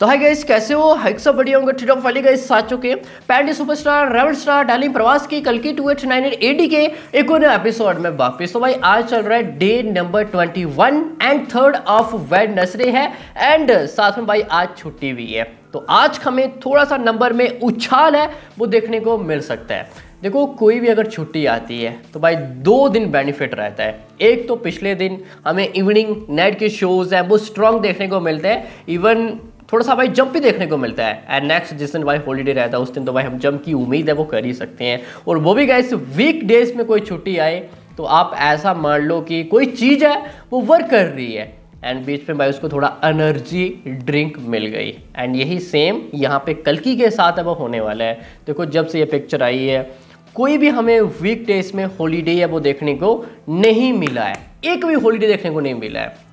तो hi guys कैसे हो? हाइक सब बढ़िया होंगे, ठीक वाली गाइस साथ चुके पैंडी सुपरस्टार रेवल स्टार डार्लिंग प्रवास की, कल की two eight nine eight AD के एक और एपिसोड में वापिस। तो भाई, आज चल रहा है day number twenty one and third of wed Wednesday है एंड साथ में भाई, आज छुट्टी भी है। तो आज हमें थोड़ा सा नंबर में उछाल है, वो देखने को मिल सकता है। देखो, कोई भी अगर छुट्टी आती है तो भाई, दो दिन बेनिफिट रहता है। एक तो पिछले दिन हमें इवनिंग नाइट के शोज़ हैं, वो स्ट्रॉन्ग देखने को मिलते हैं। इवन थोड़ा सा भाई जंप भी देखने को मिलता है। एंड नेक्स्ट जिस दिन भाई हॉलीडे रहता है, उस दिन तो भाई हम जंप की उम्मीद है, वो कर ही सकते हैं। और वो भी गए वीक डेज़ में कोई छुट्टी आए तो आप ऐसा मान लो कि कोई चीज़ है, वो वर्क कर रही है। एंड बीच में भाई उसको थोड़ा एनर्जी ड्रिंक मिल गई। एंड यही सेम यहाँ पे कलकी के साथ वो होने वाला है। देखो, जब से ये पिक्चर आई है, कोई भी हमें वीक डेज़ में हॉलीडे है वो देखने को नहीं मिला है। एक भी हॉलीडे देखने को नहीं मिला है।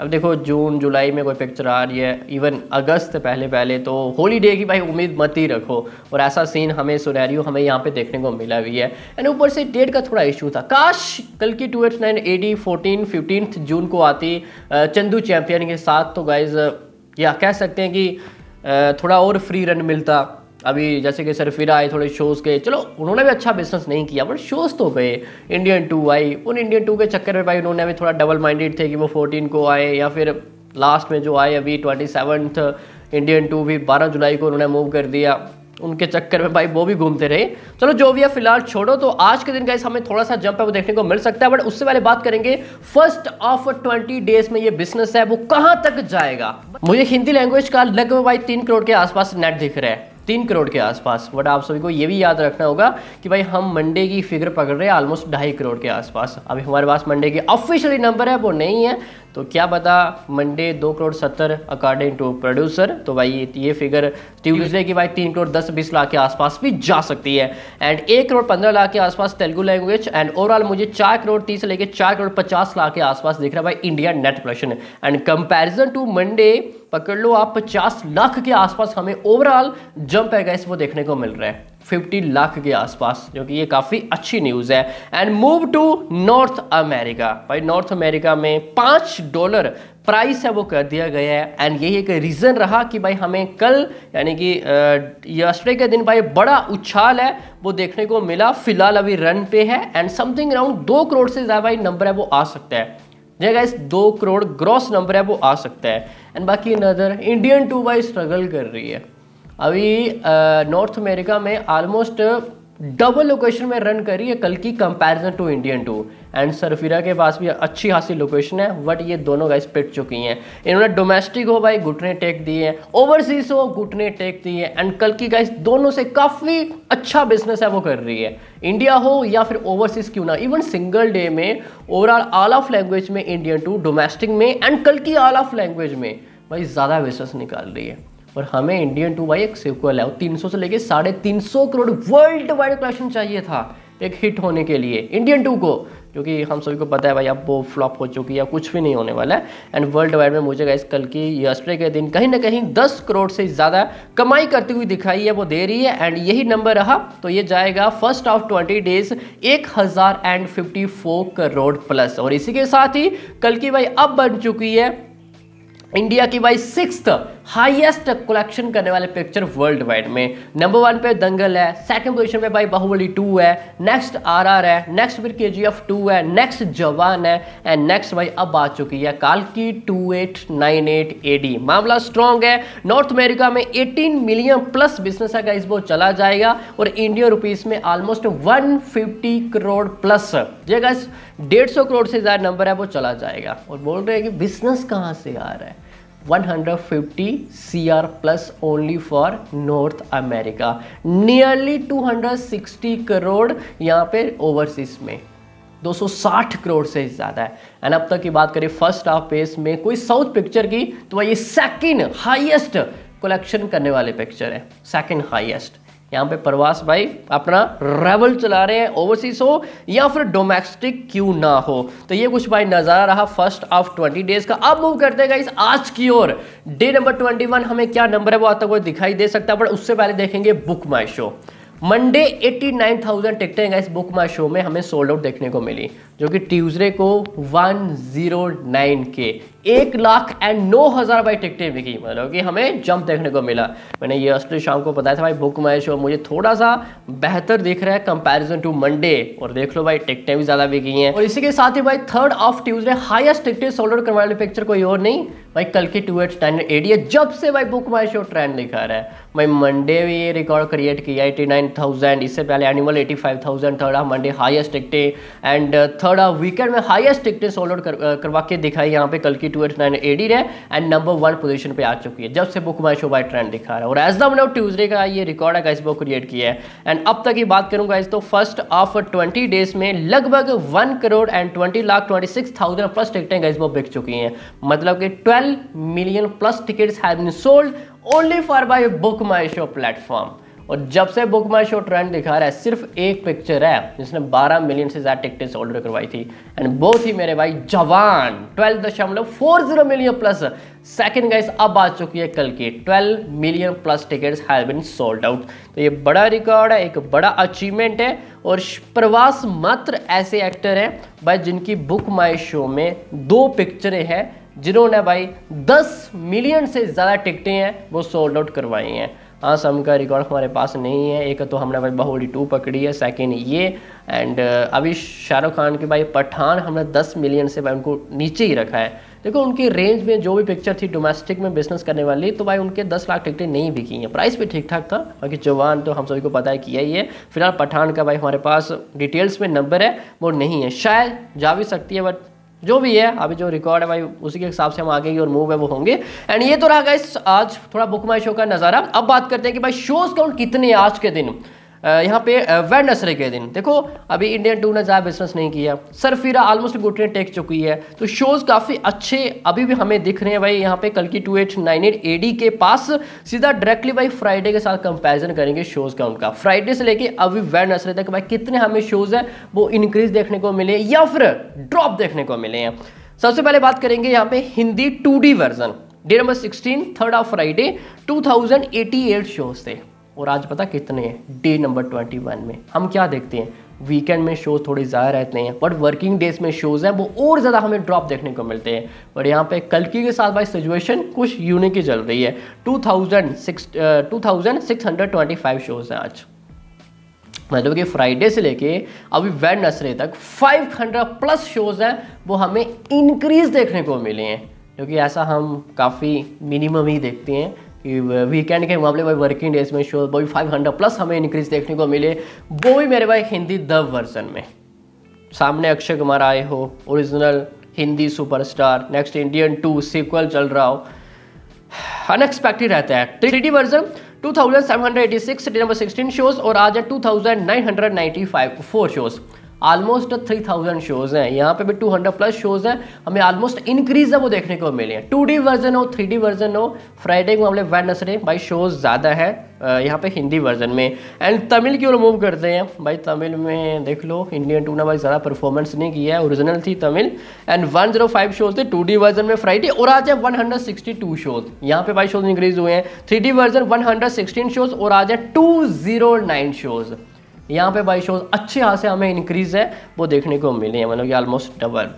अब देखो, जून, जुलाई में कोई पिक्चर आ रही है। इवन अगस्त पहले पहले तो होलीडे की भाई उम्मीद मत ही रखो। और ऐसा सीन हमें सुनैरियो हमें यहाँ पे देखने को मिला भी है। एंड ऊपर से डेट का थोड़ा इशू था। काश कल की two eight nine A D fourteen fifteen June को आती चंदू चैम्पियन के साथ। तो गाइज़ या कह सकते हैं कि थोड़ा और फ्री रन मिलता। अभी जैसे कि फिर आए थोड़े शोज़ के, चलो, उन्होंने भी अच्छा बिज़नेस नहीं किया बट शोज़ तो गए। इंडियन टू आई। उन इंडियन टू के चक्कर में भाई उन्होंने अभी थोड़ा डबल माइंडेड थे कि वो फोर्टीन को आए, या फिर लास्ट में जो आए अभी ट्वेंटी सेवन्थ इंडियन टू भी बारह जुलाई को उन्होंने मूव कर दिया। उनके चक्कर में भाई वो भी घूमते रहे। चलो, जो भी है फ़िलहाल छोड़ो तो आज के दिन गाइस हमें थोड़ा सा जंप है, वो देखने को मिल सकता है बट उससे पहले बात करेंगे फ़र्स्ट ऑफ़ ट्वेंटी डेज़ में ये बिज़नेस है, वो कहाँ तक जाएगा? मुझे हिंदी लैंग्वेज का लगभग भाई तीन करोड़ के आसपास नेट दिख रहा है। तीन करोड़ के आसपास। बट आप सभी को ये भी याद रखना होगा कि भाई हम मंडे की फिगर पकड़ रहे हैं ऑलमोस्ट ढाई करोड़ के आसपास। अभी हमारे पास मंडे की ऑफिशियली नंबर है, वो नहीं है। तो क्या पता मंडे दो करोड़ सत्तर अकॉर्डिंग टू प्रोड्यूसर तो भाई ये फिगर ट्यूजडे की भाई तीन करोड़ दस, बीस लाख के आसपास भी जा सकती है। एंड एक करोड़ पंद्रह लाख के आसपास तेलुगु लैंग्वेज एंड ओवरऑल मुझे चार करोड़ तीस से लेकर चार करोड़ पचास लाख के आसपास दिख रहा है भाई India net collection and comparison to Monday पकड़ लो, आप पचास लाख के आसपास हमें ओवरऑल जंप है गैस वो देखने को मिल रहा है। 50 लाख के आसपास, जो कि ये काफ़ी अच्छी न्यूज़ है। And move to North America भाई नॉर्थ अमेरिका में पाँच डॉलर प्राइस है, वो कर दिया गया है। एंड यही एक रीज़न रहा कि भाई हमें कल, यानी कि यस्टरडे के दिन भाई बड़ा उछाल है, वो देखने को मिला। फ़िलहाल अभी रन पे है। एंड समथिंग अराउंड दो करोड़ से ज़्यादा भाई नंबर है, वो आ सकता है। जी इस दो करोड़ ग्रॉस नंबर है, वो आ सकता है। एंड बाकी नदर इंडियन टू बाई स्ट्रगल कर रही है। अभी नॉर्थ अमेरिका में ऑलमोस्ट डबल लोकेशन में रन करी है कल की comparison to Indian two and Sarfira के पास भी अच्छी खासी लोकेशन है बट ये दोनों गाइस पिट चुकी हैं। इन्होंने डोमेस्टिक हो भाई, घुटने टेक दिए। हैं ओवरसीज हो, घुटने टेक दिए। हैं एंड कल की गाइस दोनों से काफ़ी अच्छा बिज़नेस है वो कर रही है। इंडिया हो या फिर ओवरसीज क्यों ना इवन सिंगल डे में ओवरऑल ऑल ऑफ़ लैंग्वेज में इंडियन टू डोमेस्टिक में एंड कल की ऑल ऑफ़ लैंग्वेज में, भाई ज़्यादा बिज़नेस निकाल रही है। और हमें इंडियन टू बाई एक सिक्वल है तीन सौ से लेके साढ़े तीन सौ करोड़ वर्ल्ड वाइड कलेक्शन चाहिए था, एक हिट होने के लिए इंडियन टू को, क्योंकि हम सभी को पता है भाई, अब वो फ्लॉप हो चुकी है कुछ भी नहीं होने वाला है। एंड वर्ल्ड वाइड में मुझे गाइस कल की यस्टरडे के दिन कहीं ना कहीं 10 करोड़ से ज़्यादा कमाई करती हुई दिखाई है, वो दे रही है। एंड यही नंबर रहा तो ये जाएगा फ़र्स्ट ऑफ़ 20 डेज़ एक करोड़ प्लस और इसी के साथ ही कल की भाई, अब बन चुकी है इंडिया की भाई सिक्स हाईएस्ट कलेक्शन करने वाले पिक्चर वर्ल्ड वाइड में. नंबर वन पे दंगल है सेकंड पोजीशन पे भाई बाहुबली टू है नेक्स्ट आरआर है नेक्स्ट फिर के जी एफ़ टू है नेक्स्ट जवान है एंड नेक्स्ट भाई अब आ चुकी है काल की two eight nine eight A D मामला स्ट्रॉन्ग है नॉर्थ अमेरिका में एटीन मिलियन प्लस बिज़नेस है इस वो चला जाएगा, और इंडियन रुपीज़ में almost one fifty crore plus ये डेढ़ सौ करोड़ से ज़्यादा नंबर है, वो चला जाएगा. और बोल रहे हैं कि बिज़नेस कहाँ से आ रहा है? 150 CR plus only for North America. Nearly 260 crore यहाँ पे ओवरसीज में. 260 करोड़ से ज़्यादा है. एंड अब तक की बात करें फ़र्स्ट हाफ़ पेस में कोई साउथ पिक्चर की तो ये सेकंड हाईएस्ट कलेक्शन करने वाले पिक्चर है. सेकंड हाईएस्ट यहाँ पे प्रवास भाई अपना रेवल चला रहे हैं ओवरसीज हो या फिर डोमेस्टिक क्यों ना हो। तो ये कुछ भाई नज़ारा रहा फ़र्स्ट ऑफ़ ट्वेंटी डेज़ का। अब मूव करते हैं आज की ओर। डे नंबर ट्वेंटी वन हमें क्या नंबर है वो आता कोई दिखाई दे सकता है बट उससे पहले देखेंगे बुक माई शो मंडे 89,000 टिकटें गए इस बुक माई शो में हमें सोल्ड आउट देखने को मिली जो कि ट्यूसडे को 109 के एक लाख एंड नौ हज़ार बाई टिकटें बिकी। मतलब कि हमें जंप देखने को मिला। मैंने ये असली शाम को बताया था भाई बुक माई शो मुझे थोड़ा सा बेहतर दिख रहा है कंपैरिजन टू मंडे और देख लो भाई, टिकटें भी ज़्यादा बिकी हैं। और इसी के साथ ही भाई थर्ड ऑफ़ ट्यूजडे हाईएस्ट टिकटें सोल्ड करवाने पिक्चर कोई और नहीं भाई, कल की टू एट स्टैंडर्ड एडी जब से भाई बुक माई शो ट्रेंड दिखा रहा है। भाई मंडे भी ये रिकॉर्ड क्रिएट किया एटी नाइन थाउज़ेंड इससे पहले animal eighty five thousand third of Monday highest टिकटें एंड थर्ड ऑफ़ वीकेंड में हाइएस्ट टिकटें सोल्ड आउट करवा के दिखाई यहाँ पे कल की टू एट नाइन एडी है एंड नंबर वन पोजीशन पे आ चुकी है, जब से book my show by trend दिखा रहा है। और एज द वन ट्यूजडे का ये रिकॉर्ड है गाइस वो क्रिएट किया है। एंड अब तक की बात करूँगा इस तो फ़र्स्ट ऑफ़ ट्वेंटी डेज़ में लगभग one crore and twenty lakh twenty six thousand plus टिकटें गाइस वो बिक चुकी हैं। मतलब कि twelve million plus tickets have been sold only for by BookMyShow platform और जब से बुक माई शो ट्रेंड दिखा रहा है, सिर्फ़ एक पिक्चर है, जिसने 12 मिलियन से ज़्यादा टिकटें ऑर्डर करवाई थी। एंड बहुत ही मेरे भाई जवान ट्वेल्व दशमलव four zero million plus second guys अब आ चुकी है कल की। 12 million plus tickets have been sold out तो ये बड़ा रिकॉर्ड है, एक बड़ा अचीवमेंट है। और प्रवास मात्र ऐसे एक्टर हैं, भाई, जिनकी बुक माई शो में दो पिक्चरें हैं। जिन्होंने भाई 10 मिलियन से ज़्यादा टिकटें हैं, वो सोल्ड आउट करवाई हैं। हाँ सम का रिकॉर्ड हमारे पास नहीं है। एक तो हमने भाई बाहुबली टू पकड़ी है सेकंड ये एंड अभी शाहरुख खान के भाई पठान हमने 10 मिलियन से भाई उनको नीचे ही रखा है। देखो, उनकी रेंज में जो भी पिक्चर थी डोमेस्टिक में बिज़नेस करने वाली तो भाई उनके 10 लाख टिकटें नहीं बिकी हैं। प्राइस भी ठीक ठाक था, बाकी जवान तो हम सभी को पता है किया ही है। फ़िलहाल पठान का भाई हमारे पास डिटेल्स में नंबर है, वो नहीं है। शायद जा भी सकती है बट जो भी है, अभी जो रिकॉर्ड है भाई, उसी के हिसाब से हम आगे की और मूव है, वो होंगे। एंड ये तो रहा गाइस आज थोड़ा बुक माई शो का नज़ारा। अब बात करते हैं कि भाई शोज़ काउंट कितने आज के दिन? यहाँ पे वेडनेसडे के दिन। देखो, अभी इंडियन टू ने ज़्यादा बिज़नेस नहीं किया। सरफीरा ऑलमोस्ट गुटने टेक चुकी है। तो शोज़ काफ़ी अच्छे अभी भी हमें दिख रहे हैं भाई। यहाँ पे कल की two eight nine eight AD के पास सीधा डायरेक्टली भाई फ्राइडे के साथ कंपेरिजन करेंगे शोज़ का उनका। फ्राइडे से लेके अभी वेडनेसडे तक भाई कितने हमें शोज़ है, वो इंक्रीज देखने को मिले या फिर ड्रॉप देखने को मिले हैं। सबसे पहले बात करेंगे यहाँ पे Hindi two version day number sixteen third of Friday two thousand eighty eight shows थे। और आज पता कितने हैं? डे नंबर ट्वेंटी वन में। हम क्या देखते हैं? वीकेंड में शोज़ थोड़े ज़्यादा रहते हैं बट वर्किंग डेज़ में शोज़ हैं, वो और ज़्यादा हमें ड्रॉप देखने को मिलते हैं। बट यहाँ पे कलकी के साथ भाई सिचुएशन कुछ यूनिक ही चल रही है। Two thousand six two thousand six hundred twenty five shows हैं आज। मतलब कि फ्राइडे से लेके अभी वेड नसरे तक 500 प्लस शोज़ हैं, वो हमें इंक्रीज देखने को मिले हैं। क्योंकि ऐसा हम काफ़ी मिनिमम ही देखते हैं। वीकेंड के मामले में वर्किंग डेज़ में शो वो भी फाइव प्लस हमें इंक्रीज देखने को मिले। वो भी मेरे भाई हिंदी दब वर्जन में। सामने अक्षय कुमार आए हो original Hindi superstar next Indian two sequel चल रहा हो। अनएक्सपेक्टेड रहता है। डी वर्जन 2786 नंबर 16 शोज़ और आज है 2995 four shows almost three thousand shows हैं। यहाँ पे भी टू हंड्रेड प्लस शोज़ हैं। हमें ऑलमोस्ट इंक्रीज है वो देखने को मिले हैं। टू डी वर्जन हो थ्री डी वर्जन हो फ्राइडे को हमने वेडनेसडे भाई शोज़ ज़्यादा है यहाँ पे हिंदी वर्जन में। एंड तमिल की ओर मूव करते हैं। भाई तमिल में देख लो इंडियन टू ने भाई ज़्यादा परफॉर्मेंस नहीं किया है। ओरिजिनल थी Tamil. And one zero five shows थे टू वर्जन में फ्राइडे और आज है one hundred sixty two shows यहाँ पे भाई शोज़ इंक्रीज हुए हैं। Three version one hundred sixteen shows और आज है टू ज़ीरो नाइन शोज़ यहाँ पे बाई शोज़ अच्छे खासे हमें इंक्रीज है, वो देखने को मिले हैं मतलब कि ऑलमोस्ट डबल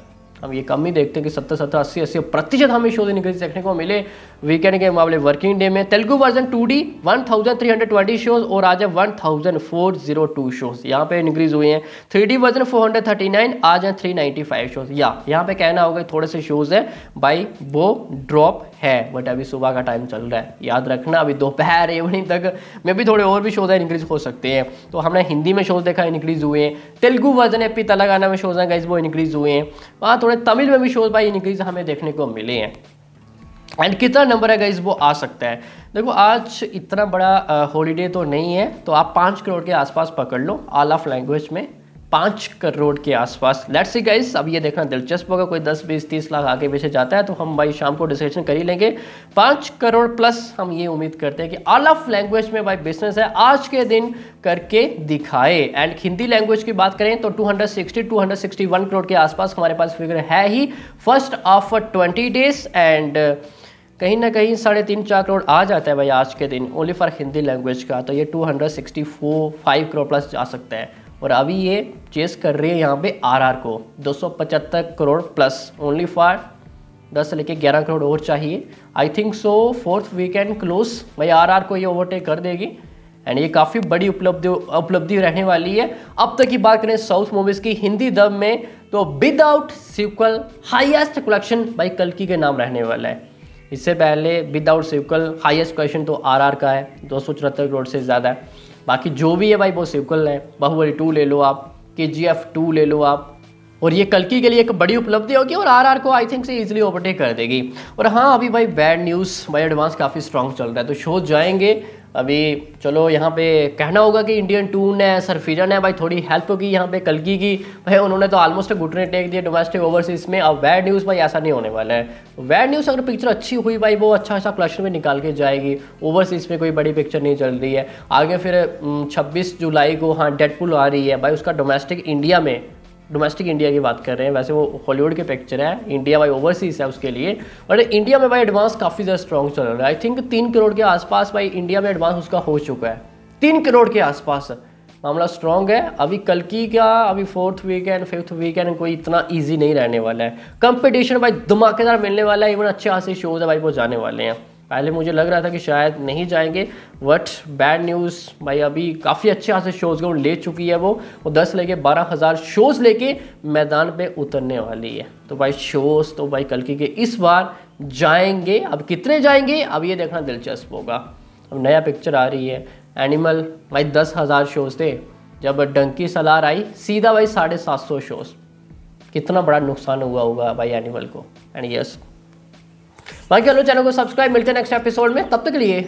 हम ये कम ही देखते हैं कि सत्तर सत्तर, अस्सी अस्सी प्रतिशत हमें शोज़ इंक्रीज देखने को मिले। वीकेंड के मामले वर्किंग डे में Telugu version two D one thousand three hundred twenty shows और आज है one thousand four zero two shows यहाँ पे इंक्रीज हुए हैं। Three D version four hundred thirty nine आज है थ्री नाइन्टी फाइव शोज़ या, यहाँ पे कहना होगा थोड़े से शोज़ है बाई वो ड्रॉप है बट अभी सुबह का टाइम चल रहा है। याद रखना, अभी दोपहर इवनिंग तक में भी थोड़े और भी शोज़ है इंक्रीज हो सकते हैं। तो हमने हिंदी में शोज़ देखा इंक्रीज हुए हैं। तेलुगु वर्जन एपी तेलंगाना में शोज़ हैं वो इंक्रीज हुए हैं। वहाँ थोड़े तमिल में भी शोज़ भाई इनक्रीज हमें देखने को मिले हैं। एंड कितना नंबर है गाइज़ वो आ सकता है। देखो, आज इतना बड़ा हॉलीडे तो नहीं है तो आप पाँच करोड़ के आसपास पकड़ लो आल ऑफ़ लैंग्वेज में। पाँच करोड़ के आसपास। लेट्स सी गाइस अब ये देखना दिलचस्प होगा, कोई दस, बीस, तीस लाख आगे पीछे जाता है तो हम भाई शाम को डिस्कशन कर ही लेंगे। पाँच करोड़ प्लस हम ये उम्मीद करते हैं कि ऑल ऑफ़ लैंग्वेज में भाई बिज़नेस है, आज के दिन करके दिखाए। एंड हिंदी लैंग्वेज की बात करें तो 260 261 करोड़ के आसपास हमारे पास फिगर है ही। First of twenty days and कहीं ना कहीं साढ़े तीन, चार करोड़ आ जाता है भाई आज के दिन ओनली फॉर हिंदी लैंग्वेज का। तो ये two hundred sixty four five crore plus जा सकता है। और अभी ये चेस कर रही है यहाँ पे आरआर को। 275 करोड़ प्लस ओनली फॉर दस से लेके ग्यारह करोड़ और चाहिए। I think so fourth weekend close भाई आर आर को ये ओवरटेक कर देगी। एंड ये काफ़ी बड़ी उपलब्धि उपलब्धि रहने वाली है। अब तक की बात करें साउथ मूवीज़ की, हिंदी दब में तो विदाउट सिक्वल हाईएस्ट कलेक्शन भाई कलकी के नाम रहने वाला है। इससे पहले विदाउट सिक्वल हाईएस्ट कलेक्शन तो आरआर का है। दो सौ चौहत्तर करोड़ से ज़्यादा। है बाकी जो भी है भाई वो सिक्वल है। बाहुबली टू ले लो आप के जी एफ़ टू ले लो आप। और ये कलकी के लिए एक बड़ी उपलब्धि होगी और आरआर को आई थिंक से इजीली ओवरटेक कर देगी। और हाँ अभी भाई बैड न्यूज़ भाई एडवांस काफ़ी स्ट्रांग चल रहा है तो शो जाएँगे। अभी चलो यहाँ पे कहना होगा कि इंडियन टून है सरफिजन है भाई थोड़ी हेल्प होगी यहाँ पे कलकी की। भाई उन्होंने तो ऑलमोस्ट घुटने टेक दिए डोमेस्टिक ओवरसीज में। अब बैड न्यूज़ भाई ऐसा नहीं होने वाला है। बैड न्यूज़ अगर पिक्चर अच्छी हुई भाई, वो अच्छा अच्छा कलेक्शन में निकाल के जाएगी। ओवरसीज में कोई बड़ी पिक्चर नहीं चल रही है। आगे फिर छब्बीस जुलाई को हाँ डेडपुल आ रही है। भाई उसका डोमेस्टिक इंडिया में डोमेस्टिक इंडिया की बात कर रहे हैं। वैसे वो हॉलीवुड के पिक्चर है। इंडिया भाई ओवरसीज है उसके लिए। बट इंडिया में भाई एडवांस काफ़ी ज़्यादा स्ट्रॉन्ग चल रहा है। आई थिंक तीन करोड़ के आसपास भाई इंडिया में एडवांस उसका हो चुका है। तीन करोड़ के आसपास। मामला स्ट्रॉन्ग है। अभी कल की क्या? अभी fourth week weekend fifth weekend कोई इतना ईजी नहीं रहने वाला है। कंपटीशन भाई धमाकेदार मिलने वाला है। इवन अच्छे खासे शोज़ है भाई वो जाने वाले हैं। पहले मुझे लग रहा था कि शायद नहीं जाएँगे बट बैड न्यूज़ भाई अभी काफ़ी अच्छे खासे शोज़ को ले चुकी है वो। वो दस लेके बारह हज़ार शोज़ लेके मैदान पे उतरने वाली है। तो भाई शोज़ तो भाई कल की इस बार जाएँगे। अब कितने जाएँगे? अब ये देखना दिलचस्प होगा। अब नया पिक्चर आ रही है। एनिमल भाई दस हज़ार शोज़ थे। जब डंकी सलार आई, सीधा भाई साढ़े सात सौ शोज़ कितना बड़ा नुकसान हुआ होगा भाई एनिमल को। एंड यस बाकी चैनल को सब्सक्राइब मिलते हैं नेक्स्ट एपिसोड में तब तक के लिए।